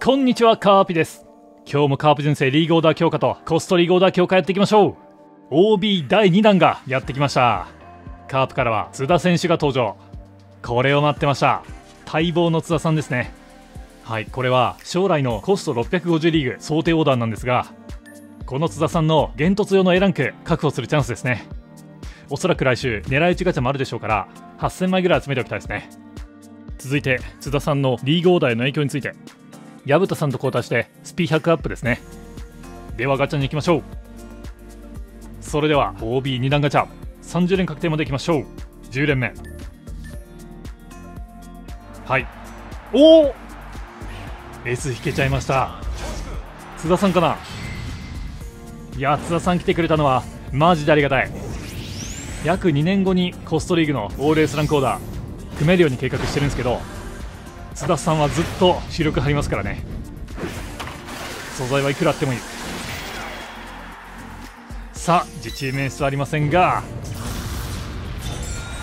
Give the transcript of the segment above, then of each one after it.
こんにちはカーピです。今日もカープ人生リーグオーダー強化とコストリーグオーダー強化やっていきましょう。OB 第2弾がやってきました。カープからは津田選手が登場。これを待ってました。待望の津田さんですね。はいこれは将来のコスト650リーグ想定オーダーなんですがこの津田さんの現突用の A ランク確保するチャンスですね。おそらく来週狙い撃ちガチャもあるでしょうから8000枚ぐらい集めておきたいですね。続いて津田さんのリーグオーダーへの影響について。薮田さんと交代してスピ100アップですね。ではガチャに行きましょう。それでは OB2 段ガチャ。30連確定までいきましょう。10連目。はい。おお S 引けちゃいました。津田さんかな？いや津田さん来てくれたのはマジでありがたい。約2年後にコストリーグのオール S ランクオーダー組めるように計画してるんですけど津田さんはずっと主力張りますからね。素材はいくらあってもいい。さあ自チーム演出はありませんが。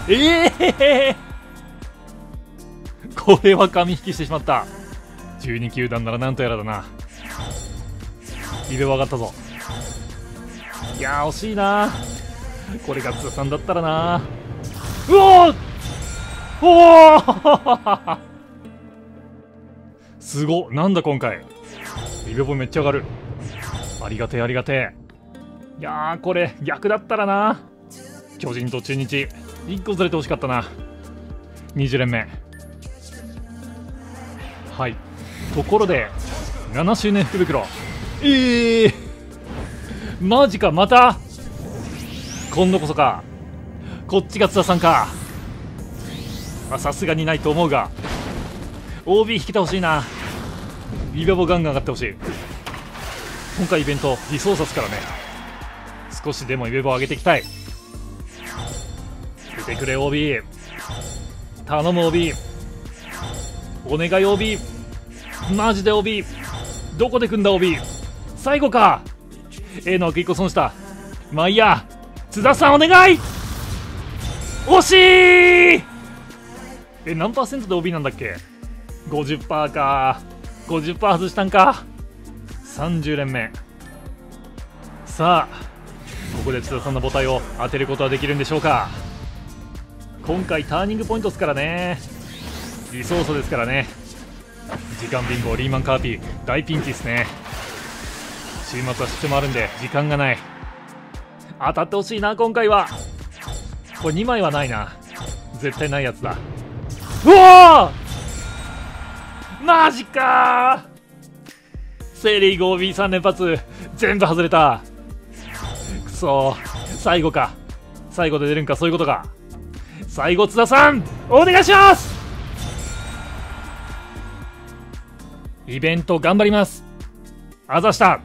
ええー、これは紙引きしてしまった。12球団ならなんとやらだな。リベ上がったぞ。いや惜しいな。これが津田さんだったらな。うおおおすごなんだ今回。リベボめっちゃ上がる。ありがてえありがてえ。いやーこれ逆だったらな。巨人と中日。1個ずれてほしかったな。20連目。はい。ところで7周年福袋。ええー、マジかまた？今度こそか。こっちが津田さんか。さすがにないと思うが。OB 引けてほしいな。リベボガンガン上がってほしい。今回イベントリソーサスからね。少しでもイベボ上げていきたい。出てくれ OB 頼む OB お願い OB マジで OB どこで組んだ OB 最後か。A の枠1個損した。まあいいや。津田さんお願い。惜しい。え何パーセントで OB なんだっけ？50%か。50%外したんか。30連目。さあここで津田さんの母体を当てることはできるんでしょうか。今回ターニングポイントですからね。リソースですからね。時間ビンゴリーマンカーピー大ピンチですね。週末は出張もあるんで時間がない。当たってほしいな今回は。これ2枚はないな。絶対ないやつだ。うわマジか。セリーグ OB3 連発。全部外れた。くそ最後か。最後で出るんか。そういうことか。最後津田さんお願いします。イベント頑張ります。あざした。